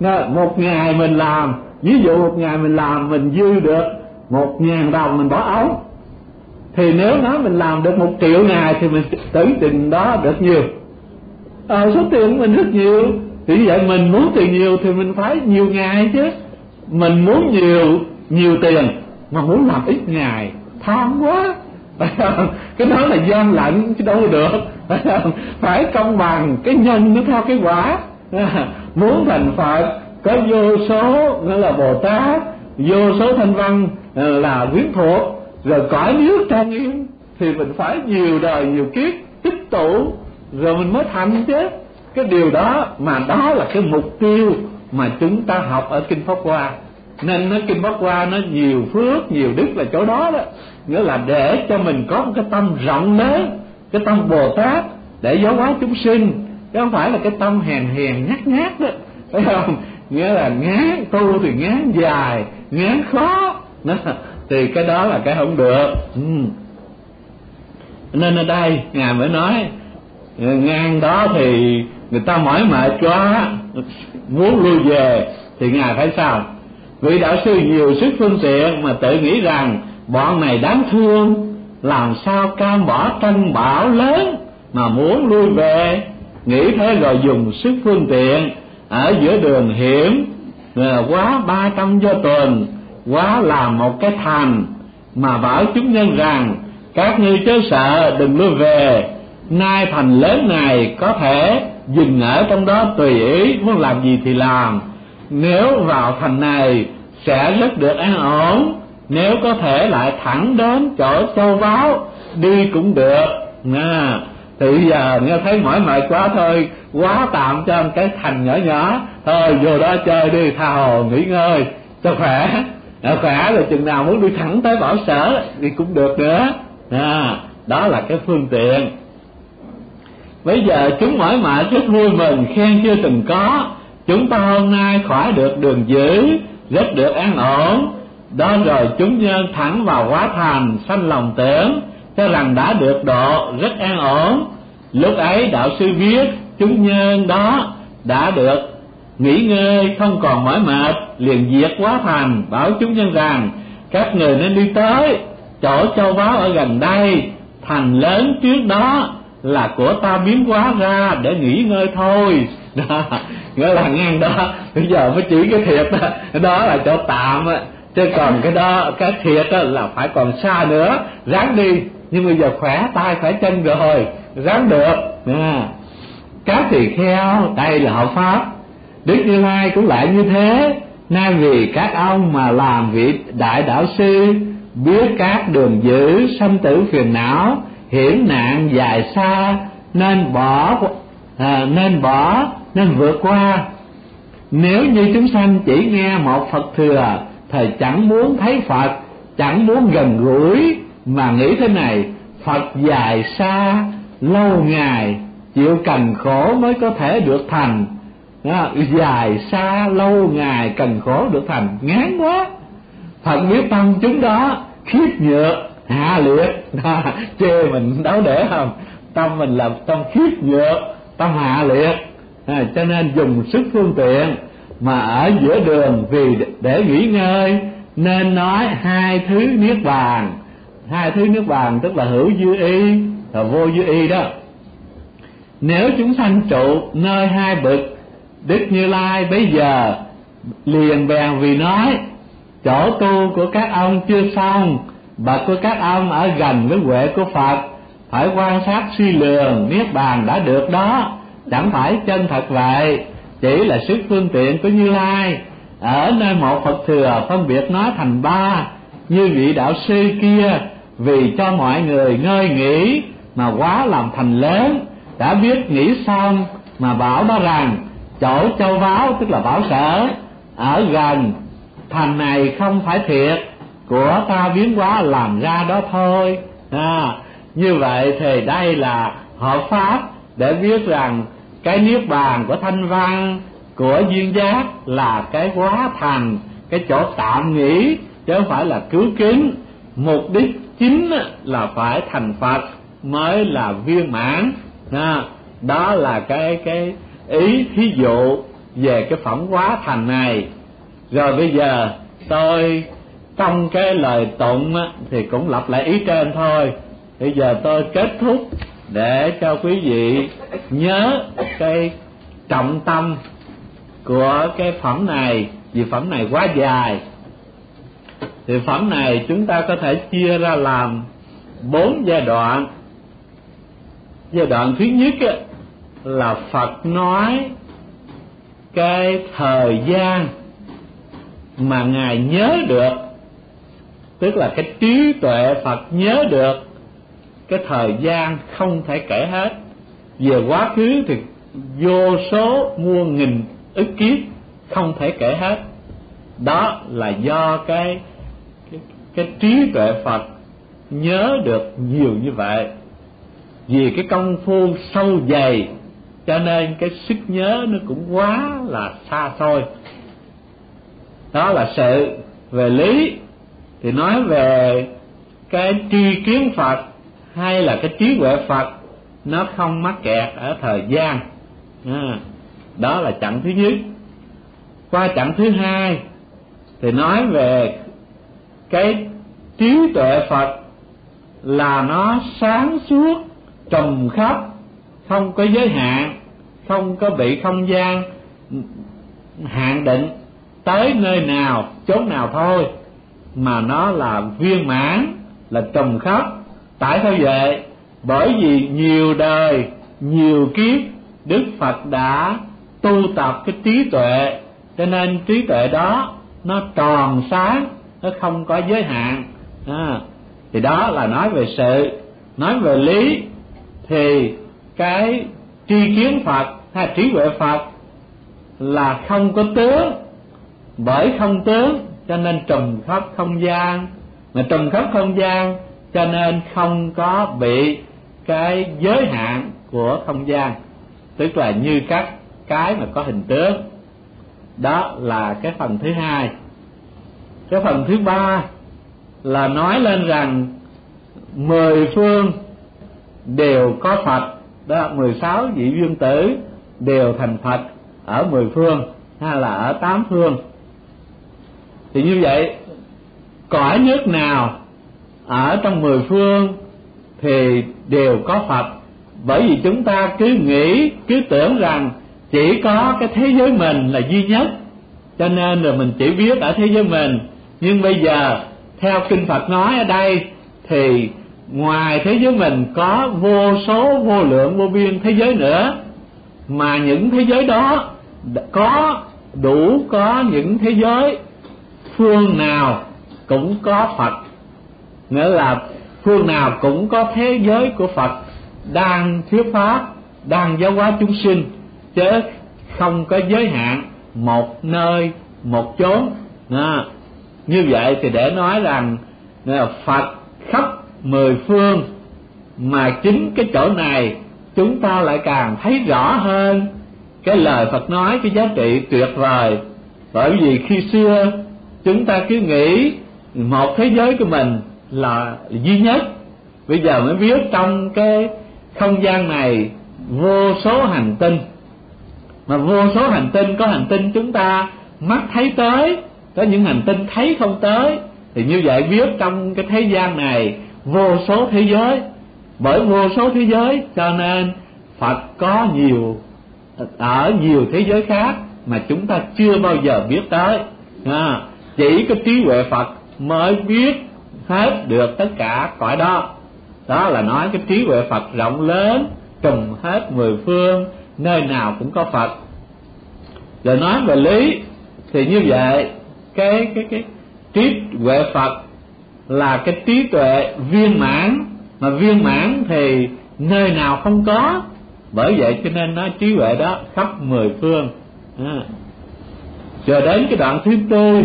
Nó, một ngày mình làm ví dụ một ngày mình làm mình dư được một ngàn đồng mình bỏ ống. Thì nếu nói mình làm được một triệu ngày thì mình tưởng tiền đó được nhiều. À, số tiền của mình rất nhiều. Thì vậy mình muốn tiền nhiều thì mình phải nhiều ngày chứ. Mình muốn nhiều nhiều tiền mà muốn làm ít ngày. Tham quá. Cái đó là gian lận chứ đâu được. Phải công bằng cái nhân nó theo cái quả. muốn thành phật, có vô số nghĩa là bồ tát, vô số thanh văn ờ, là quyến thuộc. Rồi cõi nước trang nghiêm, thì mình phải nhiều đời, nhiều kiếp tích tụ, rồi mình mới thành chứ. Cái điều đó mà đó là cái mục tiêu mà chúng ta học ở kinh pháp hoa. Nên nó kinh pháp hoa nó nhiều phước, nhiều đức là chỗ đó đó. Nghĩa là để cho mình có một cái tâm rộng lớn, cái tâm bồ tát để giáo hóa chúng sinh chứ không phải là cái tâm hèn hèn, nhát nhát đó. Phải không? Nghĩa là ngán tu thì ngán dài, ngán khó. Thì cái đó là cái không được. Ừ. nên ở đây, ngài mới nói, ngang đó thì người ta mỏi mệt quá, muốn lui về, thì ngài phải sao? Vị đạo sư nhiều sức phương tiện mà tự nghĩ rằng bọn này đáng thương, làm sao cam bỏ tranh bảo lớn mà muốn lui về? Nghĩ thế rồi dùng sức phương tiện ở giữa đường hiểm quá ba trăm do tuần quá làm một cái thành mà bảo chúng nhân rằng các ngươi chớ sợ đừng lui về. Nay thành lớn này có thể dừng ở trong đó tùy ý muốn làm gì thì làm. Nếu vào thành này sẽ rất được an ổn nếu có thể lại thẳng đến chỗ châu báu đi cũng được. À, thì giờ nghe thấy mỏi mệt quá thôi quá tạm cho một cái thành nhỏ nhỏ. Thôi vô đó chơi đi tha hồ nghỉ ngơi. Cho khỏe. À, khỏe rồi chừng nào muốn đi thẳng tới bảo sở thì cũng được nữa. À, đó là cái phương tiện. Bây giờ chúng mỏi mệt rất vui mừng khen chưa từng có. Chúng ta hôm nay khỏi được đường dữ rất được an ổn. Đó rồi chúng nhân thẳng vào quá thành sanh lòng tưởng cho rằng đã được độ rất an ổn. Lúc ấy đạo sư viết chúng nhân đó đã được nghỉ ngơi không còn mỏi mệt liền diệt quá thành bảo chúng nhân rằng các người nên đi tới chỗ châu báu ở gần đây. Thành lớn trước đó là của ta biến hóa ra để nghỉ ngơi thôi. Đó, nghĩa là ngang đó bây giờ mới chỉ cái thiệt đó, đó là chỗ tạm á. Chứ còn cái đó cái thiệt đó là phải còn xa nữa. Ráng đi nhưng bây giờ khỏe tay khỏe chân rồi ráng được. À. các tỳ kheo đây là họ pháp. Đức như lai cũng lại như thế. Nay vì các ông mà làm vị đại đạo sư biết các đường dữ sanh tử phiền não hiểm nạn dài xa nên bỏ à, nên bỏ nên vượt qua. Nếu như chúng sanh chỉ nghe một phật thừa thời chẳng muốn thấy phật chẳng muốn gần gũi mà nghĩ thế này phật dài xa lâu ngày chịu cần khổ mới có thể được thành. Đó, dài xa lâu ngày cần khổ được thành. Ngán quá. Phật biết tâm chúng đó khiếp nhược hạ liệt. Đó, chê mình đấu để không? Tâm mình là tâm khiếp nhược tâm hạ liệt. À, cho nên dùng sức phương tiện mà ở giữa đường vì để nghỉ ngơi nên nói hai thứ niết bàn hai thứ nước bàn, tức là hữu dư y và vô dư y đó. Nếu chúng sanh trụ nơi hai bực đức như lai bây giờ liền bèn vì nói, chỗ tu của các ông chưa xong bậc của các ông ở gần với huệ của phật, phải quan sát suy lường niết bàn đã được đó. Chẳng phải chân thật vậy, chỉ là sức phương tiện của như lai. Ở nơi một phật thừa phân biệt nói thành ba, như vị đạo sư kia vì cho mọi người ngơi nghỉ mà quá làm thành lớn. Đã biết nghĩ xong mà bảo đó rằng chỗ châu báu tức là bảo sở ở gần thành này không phải thiệt. Của ta biến hóa làm ra đó thôi. À, như vậy thì đây là hợp pháp để biết rằng cái niết bàn của thanh văn của duyên giác là cái quá thành cái chỗ tạm nghỉ chứ không phải là cứu kính. Mục đích chính là phải thành phật mới là viên mãn. Đó là cái cái ý thí dụ về cái phẩm quá thành này. Rồi bây giờ tôi, trong cái lời tụng thì cũng lặp lại ý trên thôi. Bây giờ tôi kết thúc để cho quý vị nhớ cái trọng tâm của cái phẩm này, vì phẩm này quá dài thì phẩm này chúng ta có thể chia ra làm bốn giai đoạn. Giai đoạn thứ nhất là phật nói cái thời gian mà ngài nhớ được, tức là cái trí tuệ phật nhớ được, cái thời gian không thể kể hết. Về quá khứ thì vô số muôn nghìn ức kiếp không thể kể hết. Đó là do cái cái, trí tuệ phật nhớ được nhiều như vậy. Vì cái công phu sâu dày cho nên cái sức nhớ nó cũng quá là xa xôi. Đó là sự về lý. Thì nói về cái tri kiến phật hay là cái trí huệ phật nó không mắc kẹt ở thời gian. À, đó là chặng thứ nhất. Qua chặng thứ hai thì nói về cái trí tuệ phật là nó sáng suốt trùm khắp, không có giới hạn, không có bị không gian hạn định tới nơi nào, chốn nào thôi. Mà nó là viên mãn, là trùm khắp. Tại sao vậy? Bởi vì nhiều đời, nhiều kiếp, đức phật đã tu tập cái trí tuệ. Cho nên trí tuệ đó nó tròn sáng nó không có giới hạn. À, thì đó là nói về sự nói về lý thì cái tri kiến phật hay trí huệ phật là không có tướng. Bởi không tướng cho nên trùng khắp không gian. Mà trùng khắp không gian cho nên không có bị cái giới hạn của không gian. Tức là như các cái mà có hình tướng. Đó là cái phần thứ hai cái phần thứ ba là nói lên rằng mười phương đều có phật. Đó, mười sáu vị viên tử đều thành phật ở mười phương hay là ở tám phương. Thì như vậy, cõi nước nào ở trong mười phương thì đều có phật. Bởi vì chúng ta cứ nghĩ, cứ tưởng rằng chỉ có cái thế giới mình là duy nhất, cho nên là mình chỉ biết ở thế giới mình nhưng bây giờ theo kinh phật nói ở đây thì ngoài thế giới mình có vô số vô lượng vô biên thế giới nữa mà những thế giới đó có đủ có những thế giới phương nào cũng có phật. Nghĩa là phương nào cũng có thế giới của phật đang thuyết pháp đang giáo hóa chúng sinh chứ không có giới hạn một nơi một chốn. À, như vậy thì để nói rằng à, phật khắp mười phương mà chính cái chỗ này chúng ta lại càng thấy rõ hơn. Cái lời Phật nói, cái giá trị tuyệt vời. Bởi vì khi xưa chúng ta cứ nghĩ một thế giới của mình là duy nhất. Bây giờ mới biết trong cái không gian này vô số hành tinh. Mà vô số hành tinh, có hành tinh chúng ta mắt thấy tới có những hành tinh thấy không tới thì như vậy biết trong cái thế gian này vô số thế giới. Bởi vô số thế giới cho nên phật có nhiều ở nhiều thế giới khác mà chúng ta chưa bao giờ biết tới. À, chỉ có trí huệ phật mới biết hết được tất cả cõi đó. Đó là nói cái trí huệ phật rộng lớn trùng hết mười phương nơi nào cũng có phật. Rồi nói về lý thì như vậy cái cái cái trí huệ phật là cái trí tuệ viên mãn. Mà viên mãn thì nơi nào không có, bởi vậy cho nên nó trí huệ đó khắp mười phương. À. rồi đến cái đoạn thứ tư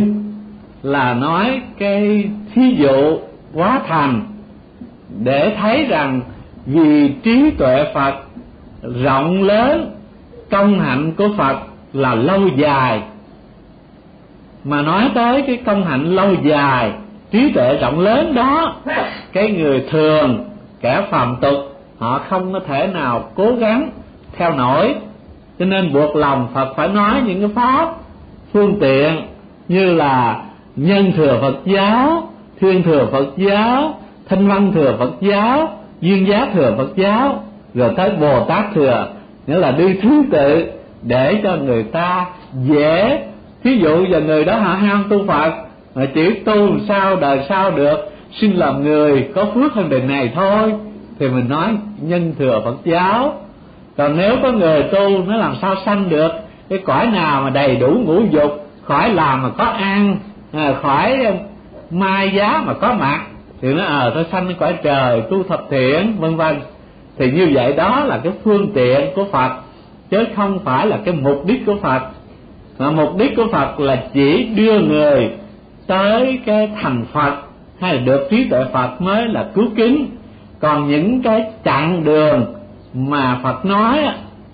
là nói cái thí dụ quá thành, để thấy rằng vì trí tuệ phật rộng lớn, công hạnh của phật là lâu dài mà nói tới cái công hạnh lâu dài, trí tuệ rộng lớn đó, cái người thường, kẻ phàm tục, họ không có thể nào cố gắng theo nổi. Cho nên buộc lòng phật phải nói những cái pháp, phương tiện như là nhân thừa phật giáo, thiên thừa phật giáo, thanh văn thừa phật giáo, duyên giá thừa phật giáo, rồi tới bồ tát thừa. Nghĩa là đi thứ tự để cho người ta dễ ví dụ giờ người đó họ ham tu phật. Mà chỉ tu làm sao đời sau được. Xin làm người có phước hơn đời này thôi. Thì mình nói nhân thừa phật giáo. Còn nếu có người tu nó làm sao sanh được? Cái cõi nào mà đầy đủ ngũ dục khỏi làm mà có ăn à, khỏi à, mai giá mà có mặt thì nó ờ à, tôi sanh cái cõi trời tu thập thiện vân vân. Thì như vậy đó là cái phương tiện của phật chứ không phải là cái mục đích của phật mà mục đích của phật là chỉ đưa người tới cái thành phật hay là được trí tuệ phật mới là cứu kính. Còn những cái chặng đường mà phật nói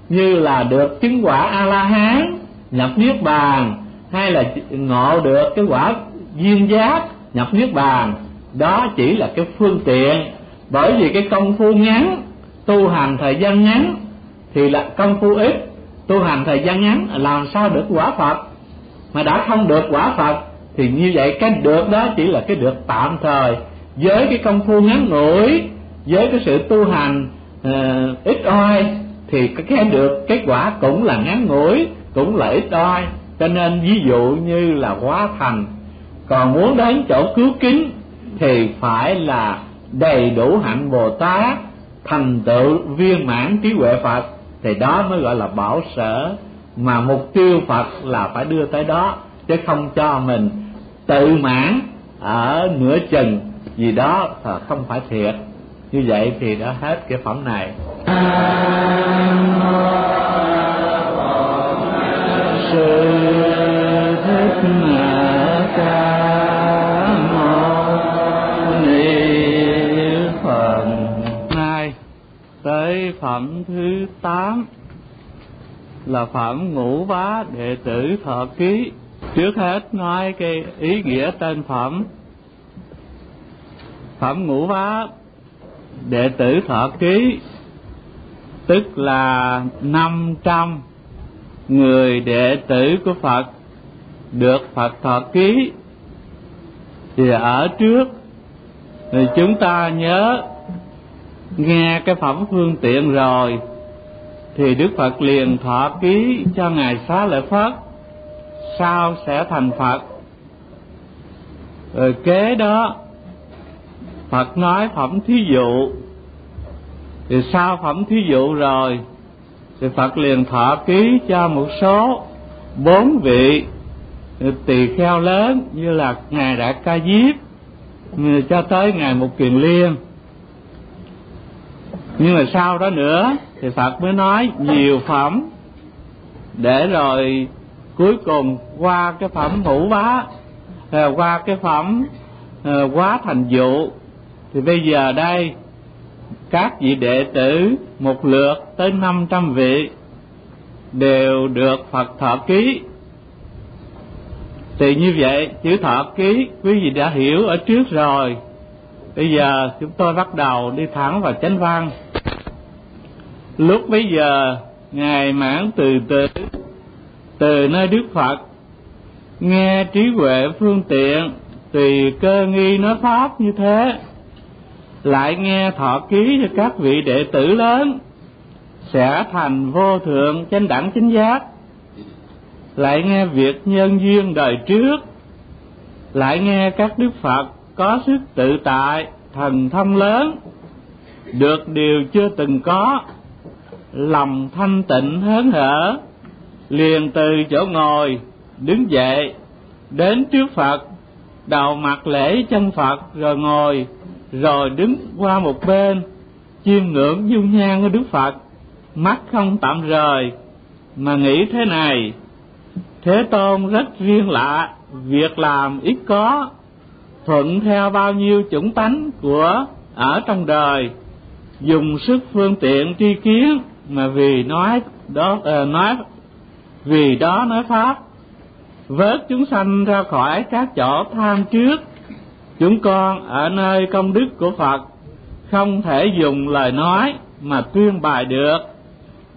như là được chứng quả a la hán nhập niết bàn, hay là ngộ được cái quả duyên giác, nhập niết bàn, đó chỉ là cái phương tiện. Bởi vì cái công phu ngắn, tu hành thời gian ngắn thì là công phu ít tu hành thời gian ngắn làm sao được quả phật? Mà đã không được quả phật thì như vậy cái được đó chỉ là cái được tạm thời. Với cái công phu ngắn ngủi với cái sự tu hành uh, ít oi thì cái được kết quả cũng là ngắn ngủi cũng là ít oi. Cho nên ví dụ như là hóa thành còn muốn đến chỗ cứu kính thì phải là đầy đủ hạnh bồ tát thành tựu viên mãn trí huệ phật thì đó mới gọi là bảo sở. Mà mục tiêu phật là phải đưa tới đó, chứ không cho mình tự mãn ở nửa chừng. Gì đó là không phải thiệt. Như vậy thì đã hết cái phẩm này. Sư thích ca. phẩm thứ tám là phẩm ngũ bá đệ tử thọ ký. Trước hết nói cái ý nghĩa tên phẩm phẩm ngũ bá đệ tử thọ ký, tức là năm trăm người đệ tử của Phật được Phật thọ ký. Thì ở trước thì chúng ta nhớ nghe cái phẩm phương tiện rồi, thì Đức Phật liền thọ ký cho ngài xá lợi Phất sao sẽ thành Phật. Rồi kế đó, Phật nói phẩm thí dụ. Thì sau phẩm thí dụ rồi, thì Phật liền thọ ký cho một số bốn vị tỳ kheo lớn như là ngài Đại Ca Diếp, cho tới ngài Mục Kiền Liên nhưng mà sau đó nữa thì Phật mới nói nhiều phẩm để rồi cuối cùng qua cái phẩm hữu bá à, qua cái phẩm à, quá thành dụ. Thì bây giờ đây, các vị đệ tử một lượt tới năm trăm vị đều được Phật thọ ký. Thì như vậy, chữ thọ ký quý vị đã hiểu ở trước rồi. Bây giờ chúng tôi bắt đầu đi thẳng vào chánh văn lúc bấy giờ, ngài mãn từ từ từ nơi đức phật, nghe trí huệ phương tiện, tùy cơ nghi nói pháp như thế, lại nghe thọ ký cho các vị đệ tử lớn, sẽ thành vô thượng chánh đẳng chính giác. Lại nghe việc nhân duyên đời trước, lại nghe các đức phật có sức tự tại, thần thông lớn, được điều chưa từng có lòng thanh tịnh hớn hở, liền từ chỗ ngồi, đứng dậy, đến trước phật đầu mặt lễ chân phật, rồi ngồi, rồi đứng qua một bên, chiêm ngưỡng dung nhan của đức phật. Mắt không tạm rời, mà nghĩ thế này, thế tôn rất riêng lạ, việc làm ít có, thuận theo bao nhiêu chủng tánh của ở trong đời, dùng sức phương tiện tri kiến mà vì nói đó uh, nói vì đó nói pháp vớt chúng sanh ra khỏi các chỗ tham trước. Chúng con ở nơi công đức của phật không thể dùng lời nói mà tuyên bài được.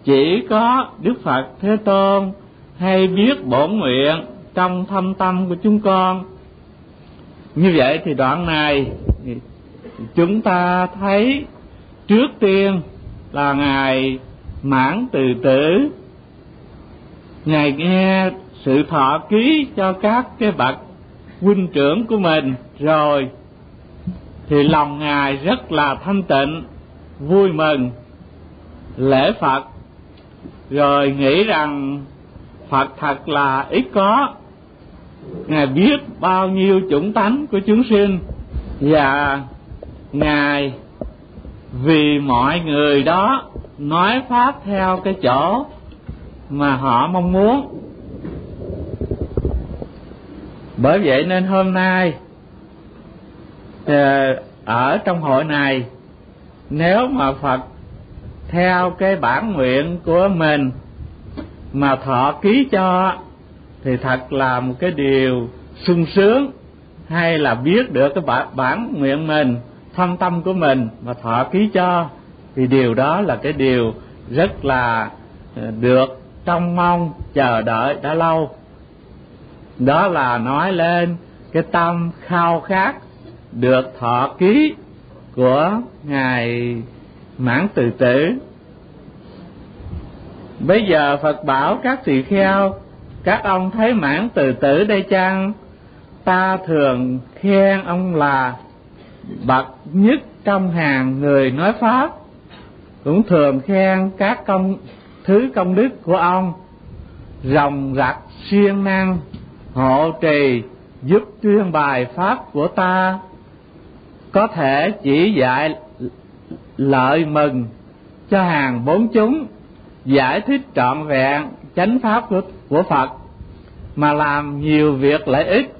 Chỉ có đức phật thế tôn hay biết bổn nguyện trong thâm tâm của chúng con. Như vậy thì đoạn này chúng ta thấy trước tiên là ngài mãn từ tử. Ngài nghe sự thọ ký cho các cái bậc huynh trưởng của mình rồi, thì lòng ngài rất là thanh tịnh, vui mừng, lễ phật. Rồi nghĩ rằng phật thật là ít có. Ngài biết bao nhiêu chủng tánh của chúng sinh và ngài vì mọi người đó nói pháp theo cái chỗ mà họ mong muốn. Bởi vậy nên hôm nay ờ, ở trong hội này nếu mà phật theo cái bản nguyện của mình mà thọ ký cho thì thật là một cái điều sung sướng hay là biết được cái bản, bản nguyện mình thâm tâm của mình mà thọ ký cho. Thì điều đó là cái điều rất là ờ, được trông mong, chờ đợi đã lâu. Đó là nói lên cái tâm khao khát được thọ ký của ngài mãn từ tử. Bây giờ phật bảo các tỳ kheo, các ông thấy mãn từ tử đây chăng? Ta thường khen ông là bậc nhất trong hàng người nói pháp. Cũng thường khen các công thứ công đức của ông. Rồng rặc siêng năng hộ trì giúp tuyên bài pháp của ta. Có thể chỉ dạy lợi mừng cho hàng bốn chúng giải thích trọn vẹn chánh pháp của, của Phật mà làm nhiều việc lợi ích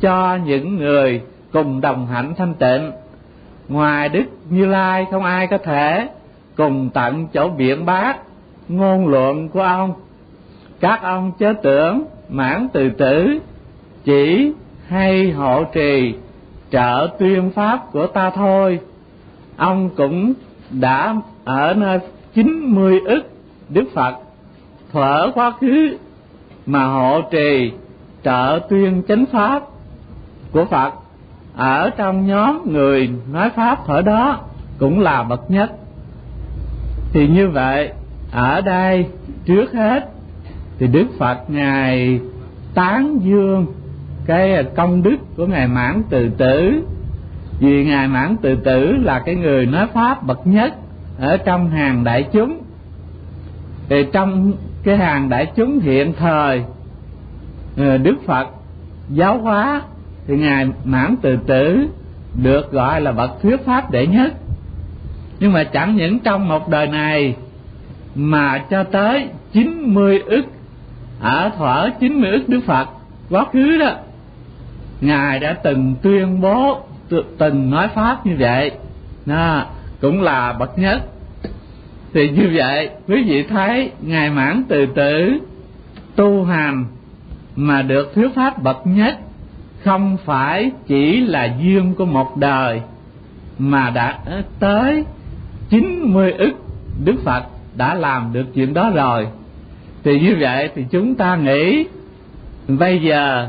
cho những người cùng đồng hạnh thanh tịnh. Ngoài đức như lai không ai có thể cùng tận chỗ biện bác ngôn luận của ông. Các ông chớ tưởng mãn từ tử, chỉ hay hộ trì, trợ tuyên pháp của ta thôi. Ông cũng đã ở nơi chín mươi ức đức phật, thuở quá khứ mà hộ trì, trợ tuyên chánh pháp của phật ở trong nhóm người nói pháp ở đó cũng là bậc nhất. Thì như vậy, ở đây trước hết thì đức phật ngài tán dương cái công đức của ngài mãn từ tử. Vì ngài mãn từ tử là cái người nói pháp bậc nhất ở trong hàng đại chúng. Thì trong cái hàng đại chúng hiện thời ờ, đức phật giáo hóa thì ngài mãn từ tử được gọi là bậc thuyết pháp đệ nhất. Nhưng mà chẳng những trong một đời này mà cho tới chín mươi ức ở thuở chín mươi ức đức phật quá khứ đó ngài đã từng tuyên bố từng nói pháp như vậy. Đó, cũng là bậc nhất. Thì như vậy quý vị thấy ngài mãn từ tử tu hành mà được thuyết pháp bậc nhất không phải chỉ là duyên của một đời, mà đã tới chín mươi ức đức phật đã làm được chuyện đó rồi. Thì như vậy thì chúng ta nghĩ, bây giờ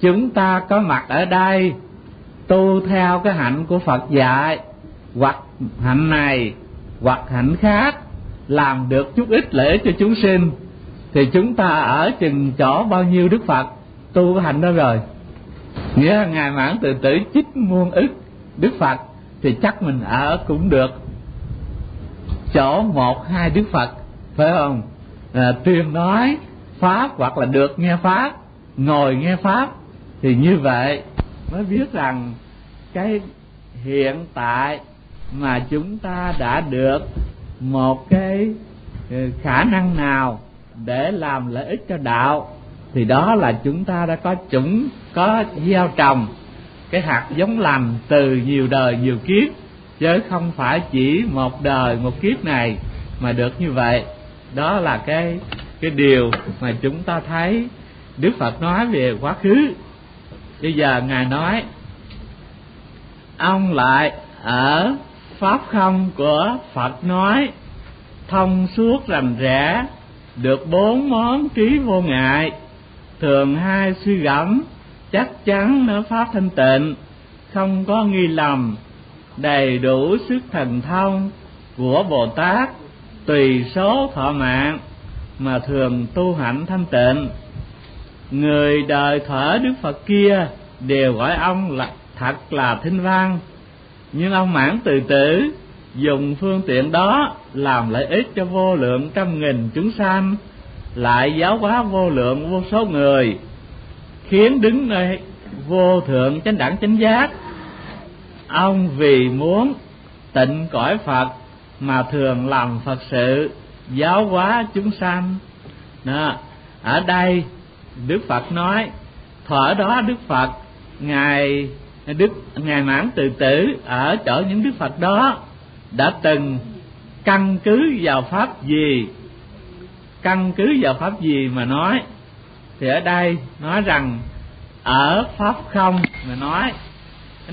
chúng ta có mặt ở đây, tu theo cái hạnh của phật dạy, hoặc hạnh này, hoặc hạnh khác, làm được chút ít lễ cho chúng sinh, thì chúng ta ở chừng chỗ bao nhiêu đức phật tu cái hạnh đó rồi? Nghĩa là ngài mãn từ tử chích muôn ức đức phật thì chắc mình ở cũng được. Chỗ một hai đức phật phải không? À, tuyên nói pháp hoặc là được nghe pháp ngồi nghe pháp thì như vậy mới biết rằng cái hiện tại mà chúng ta đã được một cái ừ, khả năng nào để làm lợi ích cho đạo thì đó là chúng ta đã có chủng, có gieo trồng cái hạt giống lành từ nhiều đời nhiều kiếp, chứ không phải chỉ một đời một kiếp này mà được như vậy. Đó là cái cái điều mà chúng ta thấy đức phật nói về quá khứ. Bây giờ ngài nói, ông lại ở pháp không của phật nói, thông suốt rành rẽ được bốn món trí vô ngại thường hai suy gẫm, chắc chắn nó pháp thanh tịnh, không có nghi lầm, đầy đủ sức thần thông của bồ tát, tùy số thọ mạng mà thường tu hạnh thanh tịnh. Người đời thở đức phật kia đều gọi ông là, thật là thinh văn. Nhưng ông mãn từ tử, dùng phương tiện đó làm lợi ích cho vô lượng trăm nghìn chúng sanh lại giáo hóa vô lượng vô số người, khiến đứng nơi vô thượng chánh đẳng chánh giác ông vì muốn tịnh cõi phật mà thường làm phật sự, giáo hóa chúng sanh đó. ở đây đức phật nói thuở đó đức phật, ngài đức, ngài mãn từ tử ở chỗ những đức phật đó đã từng căn cứ vào pháp gì căn cứ vào pháp gì mà nói? Thì ở đây nói rằng ở pháp không mà nói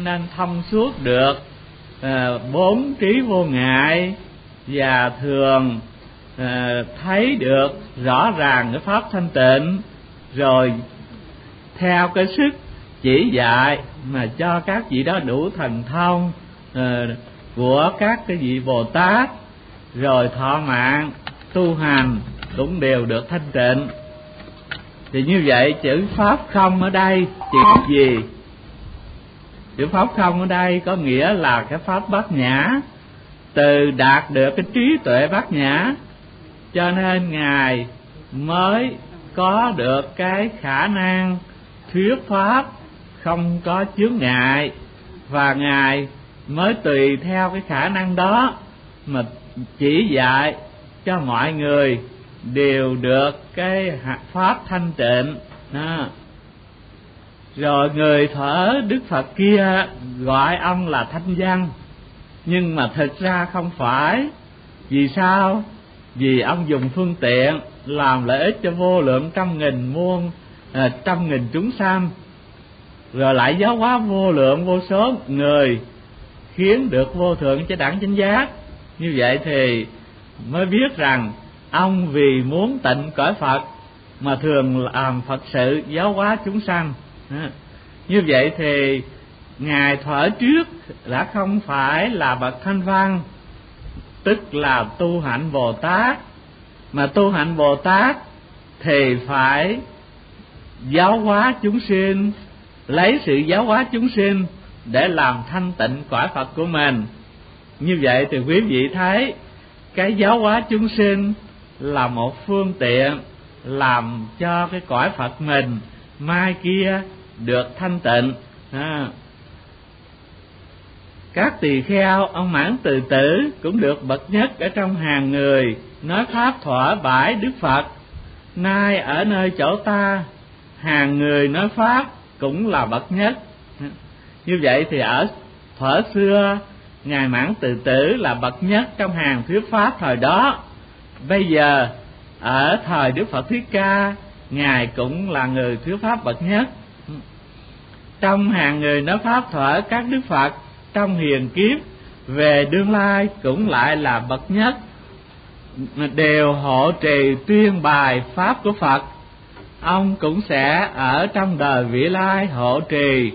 nên thông suốt được à, bốn trí vô ngại và thường à, thấy được rõ ràng cái pháp thanh tịnh. Rồi theo cái sức chỉ dạy mà cho các vị đó đủ thần thông à, của các cái vị bồ tát rồi thọ mạng tu hành cũng đều được thanh tịnh. Thì như vậy chữ pháp không ở đây chỉ gì? Chữ pháp không ở đây có nghĩa là cái pháp bát nhã. Từ đạt được cái trí tuệ bát nhã cho nên ngài mới có được cái khả năng thuyết pháp không có chướng ngại. Và ngài mới tùy theo cái khả năng đó mà chỉ dạy cho mọi người đều được cái pháp thanh tịnh. Đó. rồi người thở đức phật kia gọi ông là thanh văn. Nhưng mà thực ra không phải. Vì sao? Vì ông dùng phương tiện làm lợi ích cho vô lượng trăm nghìn muôn à, trăm nghìn chúng sanh. Rồi lại giáo hóa vô lượng vô số người khiến được vô thượng cho đẳng chánh giác. Như vậy thì mới biết rằng ông vì muốn tịnh cõi phật mà thường làm phật sự giáo hóa chúng sanh. Như vậy thì ngài thuở trước đã không phải là bậc thanh văn, tức là tu hạnh bồ tát. Mà tu hạnh bồ tát thì phải giáo hóa chúng sinh, lấy sự giáo hóa chúng sinh để làm thanh tịnh cõi phật của mình. Như vậy thì quý vị thấy, cái giáo hóa chúng sinh là một phương tiện làm cho cái cõi phật mình mai kia được thanh tịnh. À. các tỳ kheo, ông mãn từ tử cũng được bậc nhất ở trong hàng người, nói pháp thỏa bãi đức phật. Nay ở nơi chỗ ta, hàng người nói pháp cũng là bậc nhất. Như vậy thì ở thuở xưa, ngài mãn từ tử là bậc nhất trong hàng thuyết pháp thời đó bây giờ, ở thời đức phật thuyết ca, ngài cũng là người thuyết pháp bậc nhất. Trong hàng người nói pháp thở các đức phật, trong hiền kiếp, về đương lai cũng lại là bậc nhất. Đều hộ trì tuyên bài pháp của phật. Ông cũng sẽ ở trong đời vị lai hộ trì,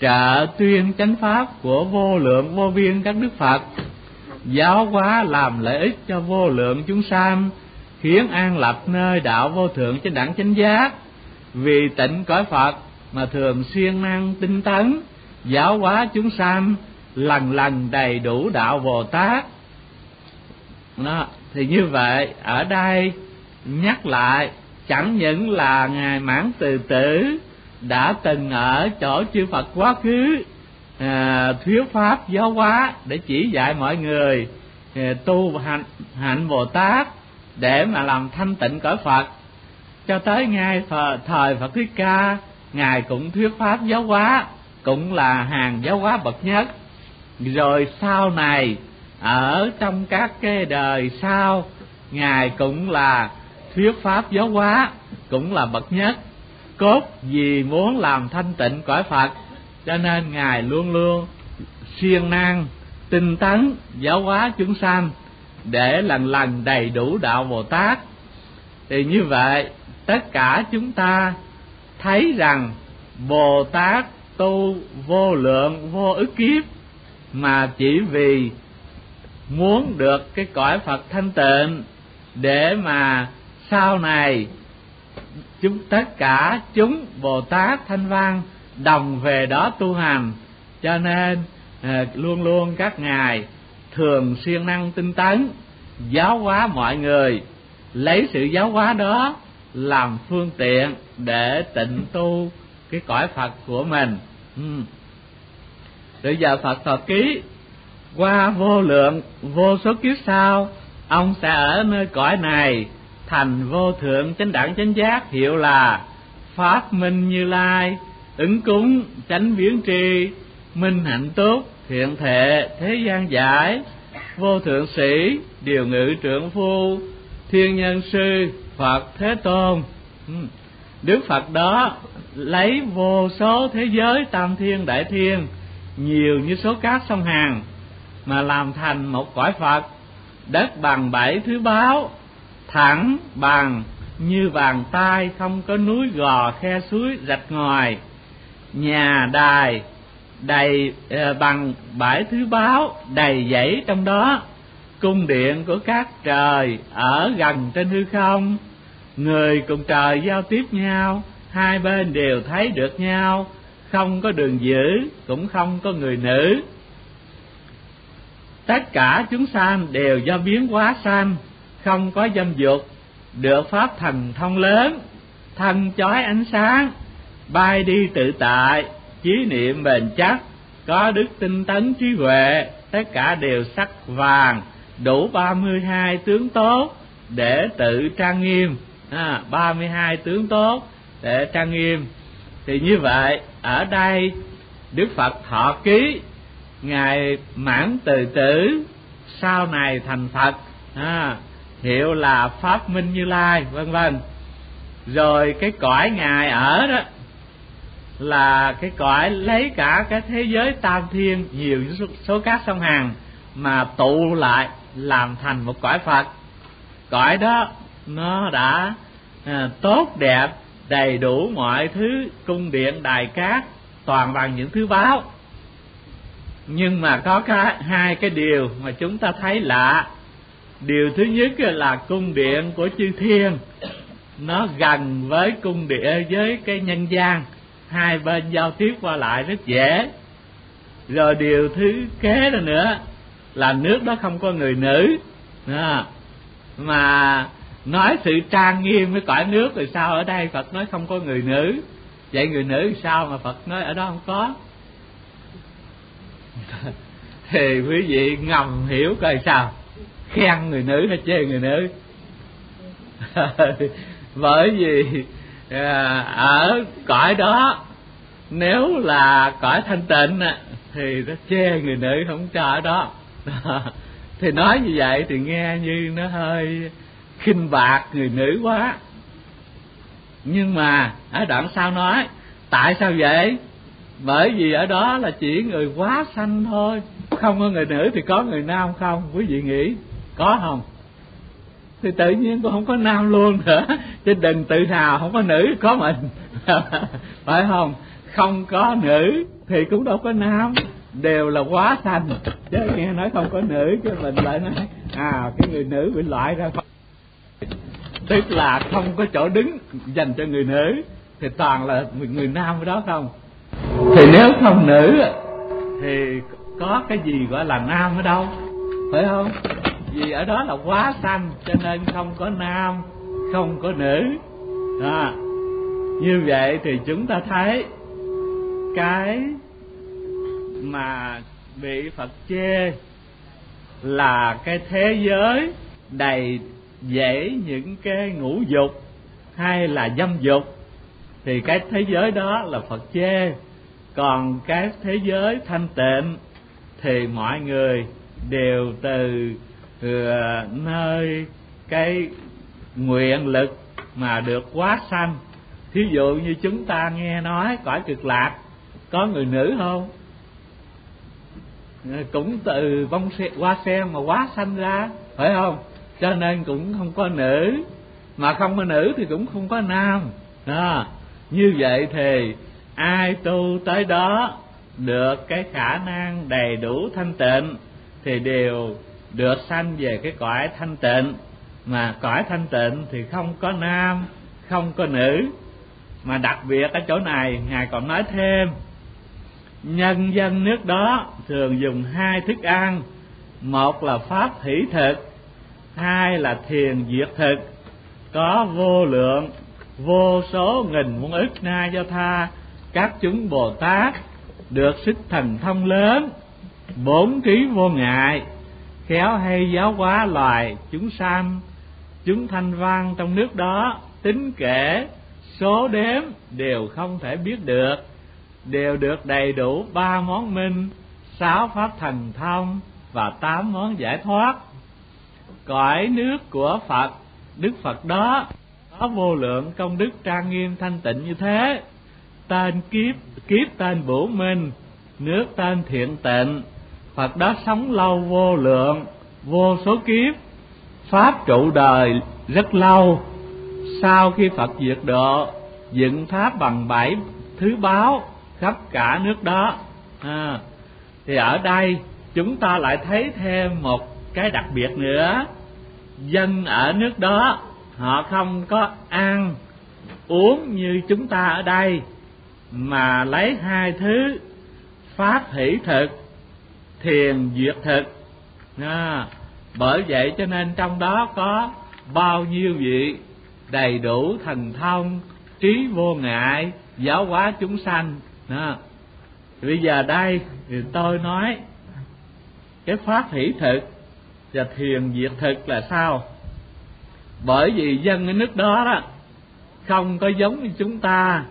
trợ tuyên chánh pháp của vô lượng vô biên các đức phật giáo hóa làm lợi ích cho vô lượng chúng sanh, khiến an lập nơi đạo vô thượng trên đẳng chánh giác. Vì tịnh cõi phật mà thường xuyên năng tinh tấn, giáo hóa chúng sanh lần lần đầy đủ đạo bồ tát. Đó, thì như vậy, ở đây nhắc lại, chẳng những là ngài mãn từ tử đã từng ở chỗ chư Phật quá khứ à, thuyết pháp giáo hóa để chỉ dạy mọi người à, tu hạnh hạnh Bồ Tát để mà làm thanh tịnh cõi Phật. Cho tới ngay thời Phật Thích Ca ngài cũng thuyết pháp giáo hóa cũng là hàng giáo hóa bậc nhất. Rồi sau này ở trong các cái đời sau ngài cũng là thuyết pháp giáo hóa cũng là bậc nhất. Cốt vì muốn làm thanh tịnh cõi phật cho nên ngài luôn luôn siêng năng, tinh tấn giáo hóa chúng sanh để lần lần đầy đủ đạo bồ tát. Thì như vậy, tất cả chúng ta thấy rằng bồ tát tu vô lượng, vô ức kiếp, mà chỉ vì muốn được cái cõi phật thanh tịnh để mà sau này chúng, tất cả chúng bồ tát thanh văn đồng về đó tu hành. Cho nên à, luôn luôn các ngài thường siêng năng tinh tấn giáo hóa mọi người lấy sự giáo hóa đó làm phương tiện để tịnh tu cái cõi phật của mình. Ừ. bây giờ phật thọ ký qua vô lượng vô số kiếp sau ông sẽ ở nơi cõi này thành vô thượng chánh đẳng chánh giác hiệu là pháp minh như lai ứng cúng tránh biến tri, minh hạnh tốt, thiện thệ, thế gian giải. Vô thượng sĩ, điều ngự trưởng phu, thiên nhân sư, phật thế tôn. Ừ. Đức phật đó lấy vô số thế giới tam thiên, đại thiên, nhiều như số cát sông hàng mà làm thành một cõi phật. Đất bằng bảy thứ báo, thẳng bằng, như bàn tay không có núi gò khe suối rạch ngoài nhà đài đầy ờ, bằng bãi thứ báo đầy dãy trong đó. Cung điện của các trời ở gần trên hư không. Người cùng trời giao tiếp nhau, hai bên đều thấy được nhau. Không có đường dữ cũng không có người nữ. Tất cả chúng sanh đều do biến hóa sanh, không có dâm dục, được pháp thần thông lớn, thân chói ánh sáng bay đi tự tại chí niệm bền chắc có đức tinh tấn trí huệ tất cả đều sắc vàng đủ ba mươi hai tướng tốt để tự trang nghiêm. À, ba mươi hai tướng tốt để trang nghiêm. Thì như vậy ở đây đức phật thọ ký ngài mãn từ tử sau này thành phật. À, hiệu là pháp minh như lai vân vân. Rồi cái cõi ngài ở đó là cái cõi lấy cả cái thế giới tam thiên nhiều số cát sông hàng mà tụ lại làm thành một cõi phật. Cõi đó nó đã à, tốt đẹp đầy đủ mọi thứ cung điện đài cát toàn bằng những thứ báo. Nhưng mà có cái hai cái điều mà chúng ta thấy lạ. Điều thứ nhất là cung điện của chư thiên nó gần với cung điện với cái nhân gian hai bên giao tiếp qua lại rất dễ. Rồi điều thứ kế là nữa là nước đó không có người nữ. À, mà nói sự trang nghiêm với cõi nước thì sao ở đây phật nói không có người nữ? Vậy người nữ thì sao mà phật nói ở đó không có? Thì quý vị ngầm hiểu coi sao. Khen người nữ hay chê người nữ? Bởi vì Ờ, ở cõi đó, nếu là cõi thanh tịnh thì nó chê người nữ không cho ở đó. Thì nói như vậy thì nghe như nó hơi khinh bạc người nữ quá. Nhưng mà, ở đoạn sau nói, tại sao vậy? Bởi vì ở đó là chỉ người quá sanh thôi, không có người nữ thì có người nam không? Quý vị nghĩ, có không? Thì tự nhiên cũng không có nam luôn nữa. Chứ đừng tự hào, không có nữ, có mình. Phải không? Không có nữ thì cũng đâu có nam. Đều là quá thành chứ nghe nói không có nữ, chứ mình lại nói à cái người nữ bị loại ra tức là không có chỗ đứng dành cho người nữ, thì toàn là người nam ở đó không. Thì nếu không nữ thì có cái gì gọi là nam ở đâu? Phải không? Vì ở đó là quá xanh cho nên không có nam không có nữ. À, như vậy thì chúng ta thấy cái mà bị phật chê là cái thế giới đầy dễ những cái ngũ dục hay là dâm dục. Thì cái thế giới đó là phật chê. Còn cái thế giới thanh tịnh thì mọi người đều từ, từ nơi cái nguyện lực mà được quá sanh. Thí dụ như chúng ta nghe nói cõi cực lạc có người nữ không? Cũng từ bông xe, hoa sen mà quá sanh ra phải không? Cho nên cũng không có nữ. Mà không có nữ thì cũng không có nam. À, như vậy thì ai tu tới đó được cái khả năng đầy đủ thanh tịnh thì đều được sanh về cái cõi thanh tịnh. Mà cõi thanh tịnh thì không có nam, không có nữ. Mà đặc biệt ở chỗ này, ngài còn nói thêm, nhân dân nước đó thường dùng hai thức ăn. Một là pháp hỷ thực, hai là thiền diệt thực. Có vô lượng, vô số nghìn muôn ức na do tha, các chúng bồ tát được sức thần thông lớn, bốn trí vô ngại khéo hay giáo hóa loài chúng sanh, chúng thanh văn trong nước đó, tính kể, số đếm đều không thể biết được. Đều được đầy đủ ba món minh, sáu pháp thần thông và tám món giải thoát. Cõi nước của phật, đức phật đó, có vô lượng công đức trang nghiêm thanh tịnh như thế. Tên kiếp kiếp tên bổ minh, nước tên thiện tịnh phật đã sống lâu vô lượng vô số kiếp. Pháp trụ đời rất lâu. Sau khi phật diệt độ dựng tháp bằng bảy thứ báo khắp cả nước đó. À, thì ở đây chúng ta lại thấy thêm một cái đặc biệt nữa. Dân ở nước đó họ không có ăn uống như chúng ta ở đây mà lấy hai thứ pháp hỷ thực thiền duyệt thực. À, bởi vậy cho nên trong đó có bao nhiêu vị đầy đủ thần thông trí vô ngại giáo hóa chúng sanh. À, bây giờ đây thì tôi nói cái pháp hỷ thực và thiền diệt thực là sao? Bởi vì dân ở nước đó đó không có giống như chúng ta.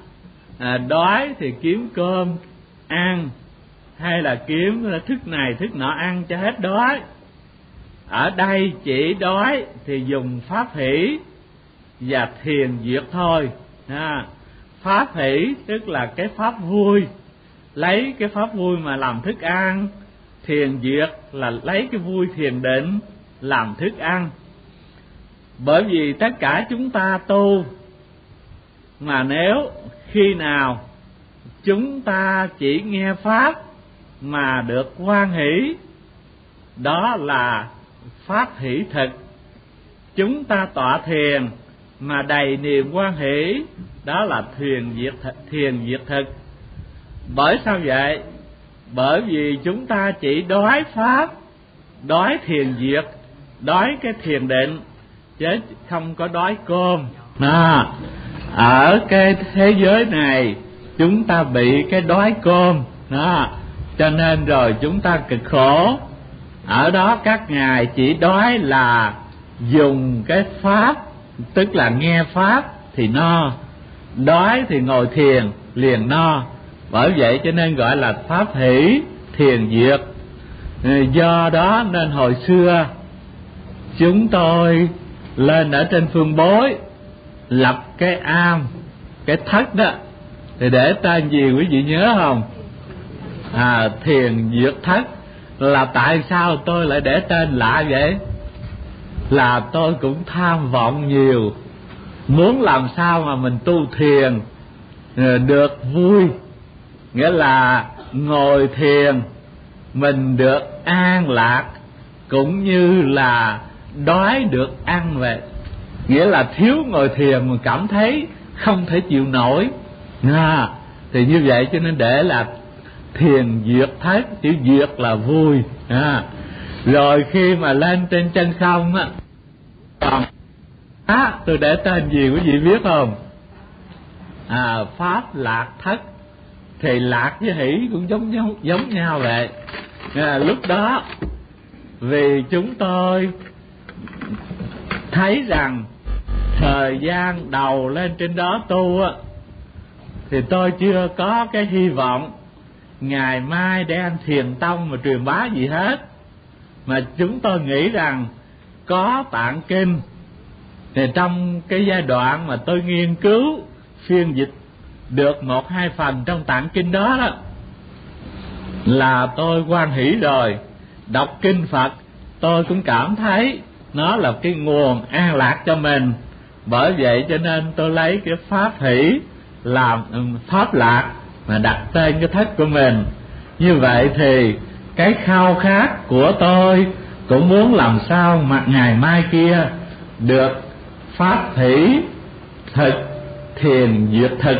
À, đói thì kiếm cơm ăn hay là kiếm thức này, thức nọ ăn cho hết đói. Ở đây chỉ đói thì dùng pháp hỷ và thiền diệt thôi. Ha. Pháp hỷ tức là cái pháp vui. Lấy cái pháp vui mà làm thức ăn, thiền diệt là lấy cái vui thiền định, làm thức ăn. Bởi vì tất cả chúng ta tu, mà nếu khi nào chúng ta chỉ nghe pháp mà được quan hỷ đó là pháp hỷ thực. Chúng ta tọa thiền mà đầy niềm quan hỷ đó là thiền diệt thực, thiền diệt thực. Bởi sao vậy? Bởi vì chúng ta chỉ đói pháp đói thiền diệt đói cái thiền định chứ không có đói cơm. À, ở cái thế giới này chúng ta bị cái đói cơm. Đó cho nên rồi chúng ta cực khổ. Ở đó các ngài chỉ đói là dùng cái pháp, tức là nghe pháp thì no, đói thì ngồi thiền liền no. Bởi vậy cho nên gọi là pháp hỷ, thiền diệt. Ừ, do đó nên hồi xưa, chúng tôi lên ở trên phương bối, lập cái am, cái thất đó, thì để tên gì quý vị nhớ không? À thiền diệt thất. Là tại sao tôi lại để tên lạ vậy? Là tôi cũng tham vọng nhiều. Muốn làm sao mà mình tu thiền à, được vui? Nghĩa là ngồi thiền mình được an lạc cũng như là đói được ăn vậy. Nghĩa là thiếu ngồi thiền mà cảm thấy không thể chịu nổi. À, thì như vậy cho nên để là thiền diệt thất chữ diệt là vui à. rồi khi mà lên trên chân không á còn á tôi để tên gì quý vị biết không? À pháp lạc thất. Thì lạc với hỷ cũng giống nhau giống nhau vậy. À, lúc đó vì chúng tôi thấy rằng thời gian đầu lên trên đó tu á thì tôi chưa có cái hy vọng ngày mai để anh thiền tông mà truyền bá gì hết. Mà chúng tôi nghĩ rằng có tạng kinh. Thì trong cái giai đoạn mà tôi nghiên cứu phiên dịch được một hai phần trong tạng kinh đó đó, là tôi quan hỷ rồi, đọc kinh phật, tôi cũng cảm thấy nó là cái nguồn an lạc cho mình. Bởi vậy cho nên tôi lấy cái pháp hỷ làm ừ, pháp lạc mà đặt tên cái thất của mình. Như vậy thì cái khao khát của tôi cũng muốn làm sao mà ngày mai kia được pháp thủy thực thiền duyệt thực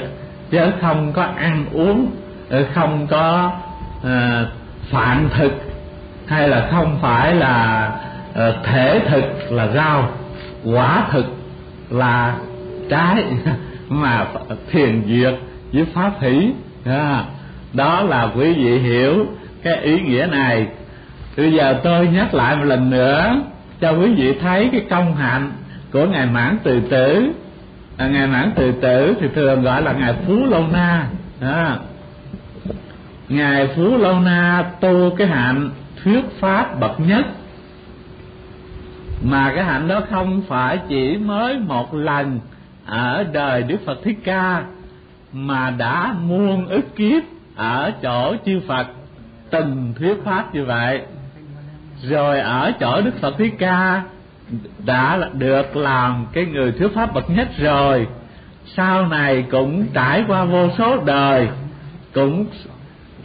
chứ không có ăn uống ờ, không có ờ, uh, phạn thực hay là không phải là uh, thể thực là rau. Quả thực là trái mà thiền duyệt với pháp hỷ đó. Là quý vị hiểu cái ý nghĩa này. Bây giờ tôi nhắc lại một lần nữa cho quý vị thấy cái công hạnh của ngài mãn từ tử. À, ngài mãn từ tử thì thường gọi là ngài phú lâu na. À, ngài phú lâu na tu cái hạnh thuyết pháp bậc nhất. Mà cái hạnh đó không phải chỉ mới một lần ở đời Đức Phật Thích Ca mà đã muôn ức kiếp ở chỗ chư Phật. Từng thuyết pháp như vậy. Rồi ở chỗ Đức Phật Thích Ca đã được làm cái người thuyết pháp bậc nhất rồi. Sau này cũng trải qua vô số đời, cũng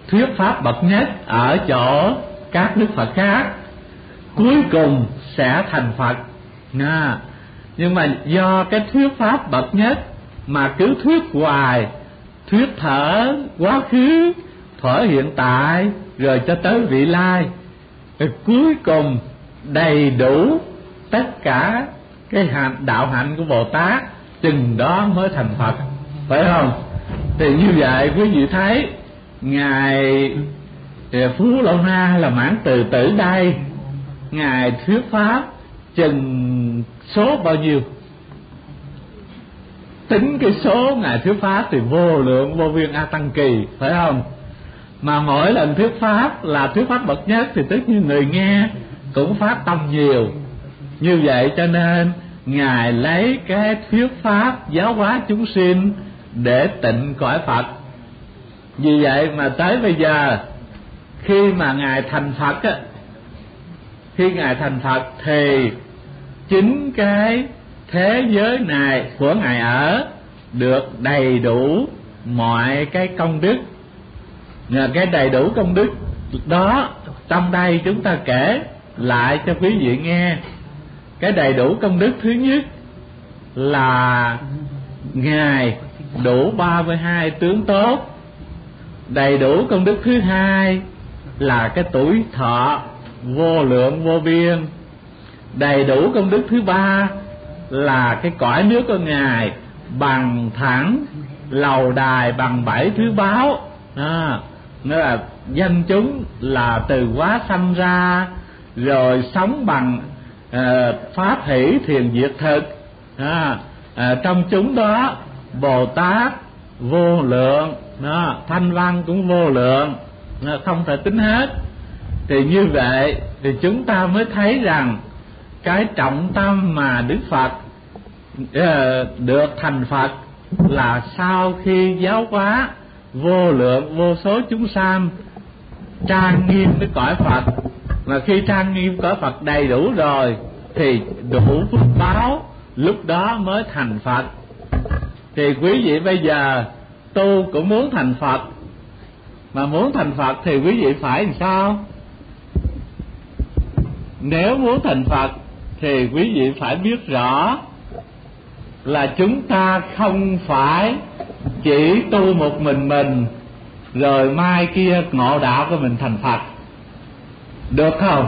thuyết pháp bậc nhất ở chỗ các đức Phật khác, cuối cùng sẽ thành Phật. Nha. Nhưng mà do cái thuyết pháp bậc nhất mà cứ thuyết hoài, thuyết thở, quá khứ, thở hiện tại, rồi cho tới vị lai. Rồi cuối cùng, đầy đủ tất cả cái hạnh, đạo hạnh của bồ tát, chừng đó mới thành phật. Phải không? Thì như vậy, quý vị thấy, ngài ờ, phú lâu na là mãn từ tử đây. Ngài thuyết pháp chừng số bao nhiêu? Tính cái số ngài thuyết pháp thì vô lượng, vô biên a tăng kỳ, phải không? Mà mỗi lần thuyết pháp là thuyết pháp bậc nhất thì tất nhiên người nghe cũng phát tâm nhiều. Như vậy cho nên, ngài lấy cái thuyết pháp giáo hóa chúng sinh để tịnh cõi phật. Vì vậy mà tới bây giờ, khi mà ngài thành phật á, khi ngài thành phật thì chính cái thế giới này của ngài ở được đầy đủ mọi cái công đức. Nhờ cái đầy đủ công đức đó, trong đây chúng ta kể lại cho quý vị nghe. Cái đầy đủ công đức thứ nhất là ngài đủ 32 tướng tốt. Đầy đủ công đức thứ hai là cái tuổi thọ vô lượng vô biên. Đầy đủ công đức thứ ba là cái cõi nước của ngài bằng thẳng lầu đài bằng bảy thứ báo. À, nghĩa là dân chúng là từ quá sanh ra rồi sống bằng uh, pháp hỷ thiền diệt thực. À, à, trong chúng đó bồ tát vô lượng đó, thanh văn cũng vô lượng đó, không thể tính hết. Thì như vậy thì chúng ta mới thấy rằng cái trọng tâm mà đức phật ờ, được thành phật là sau khi giáo hóa vô lượng vô số chúng sanh trang nghiêm cái cõi phật. Mà khi trang nghiêm cõi phật đầy đủ rồi thì đủ phước báo lúc đó mới thành phật. Thì quý vị bây giờ tu cũng muốn thành phật. Mà muốn thành phật thì quý vị phải làm sao? Nếu muốn thành phật thì quý vị phải biết rõ là chúng ta không phải chỉ tu một mình mình rồi mai kia ngộ đạo của mình thành phật. Được không?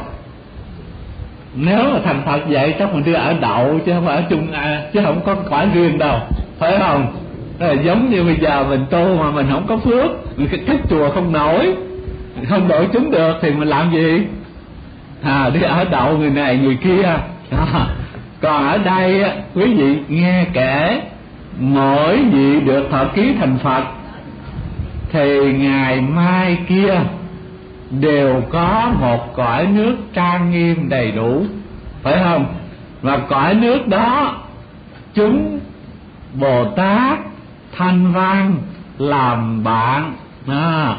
Nếu mà thành phật vậy chắc mình đi ở đậu chứ không phải ở chung à, chứ không có quả riêng đâu. Phải không? Là giống như bây giờ mình tu mà mình không có phước mình cách chùa không nổi không đổi chúng được thì mình làm gì? À đi ở đậu người này người kia đó. còn ở đây quý vị nghe kể mỗi vị được thọ ký thành phật thì ngày mai kia đều có một cõi nước trang nghiêm đầy đủ phải không và cõi nước đó chúng bồ tát thanh văn làm bạn à,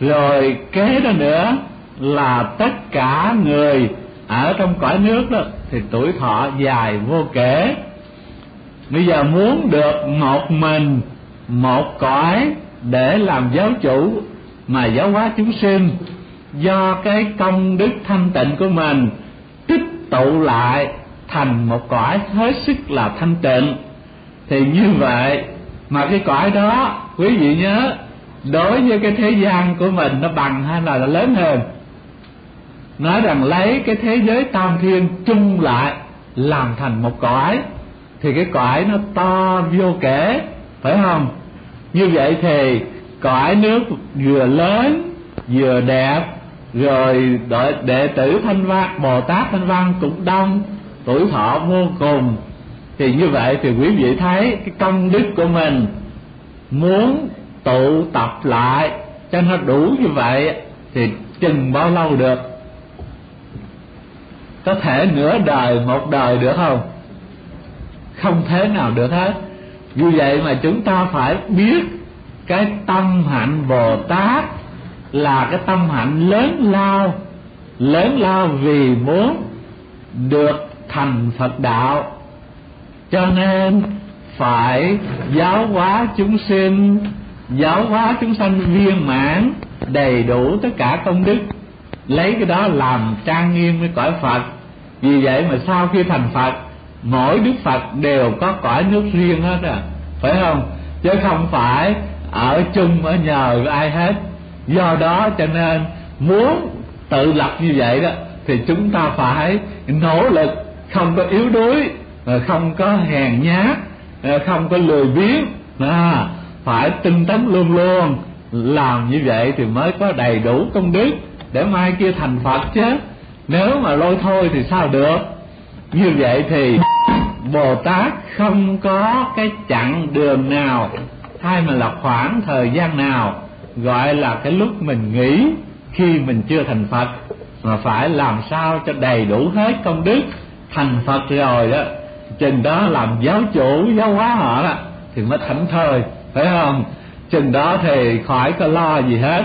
rồi kế đó nữa là tất cả người ở trong cõi nước đó, thì tuổi thọ dài vô kể. Bây giờ muốn được một mình, một cõi để làm giáo chủ mà giáo hóa chúng sinh, do cái công đức thanh tịnh của mình tích tụ lại thành một cõi hết sức là thanh tịnh, thì như vậy mà cái cõi đó, quý vị nhớ, đối với cái thế gian của mình nó bằng hay là lớn hơn? Nói rằng lấy cái thế giới tam thiên chung lại làm thành một cõi thì cái cõi nó to vô kể phải không? Như vậy thì cõi nước vừa lớn vừa đẹp rồi đệ, đệ tử thanh văn bồ tát thanh văn cũng đông tuổi thọ vô cùng. Thì như vậy thì quý vị thấy cái công đức của mình muốn tụ tập lại cho nó đủ như vậy thì chừng bao lâu được? Có thể nửa đời, một đời được không? Không thế nào được hết. Vì vậy mà chúng ta phải biết cái tâm hạnh bồ tát là cái tâm hạnh lớn lao lớn lao vì muốn được thành phật đạo. Cho nên phải giáo hóa chúng sinh, giáo hóa chúng sanh viên mãn, đầy đủ tất cả công đức. Lấy cái đó làm trang nghiêm với cõi phật vì vậy mà sau khi thành phật mỗi đức phật đều có cõi nước riêng hết à. Phải không? Chứ không phải ở chung ở nhờ ai hết. Do đó cho nên muốn tự lập như vậy đó thì chúng ta phải nỗ lực không có yếu đuối ờ, không có hèn nhát ờ, không có lười biếng à, phải tinh tấn luôn luôn. Làm như vậy thì mới có đầy đủ công đức để mai kia thành phật chứ nếu mà lôi thôi thì sao được? Như vậy thì bồ tát không có cái chặng đường nào, hay mà là khoảng thời gian nào gọi là cái lúc mình nghĩ khi mình chưa thành phật, mà phải làm sao cho đầy đủ hết công đức, thành phật rồi đó. Chừng đó làm giáo chủ, giáo hóa họ đó, thì mới thảnh thơi, phải không? Chừng đó thì khỏi có lo gì hết.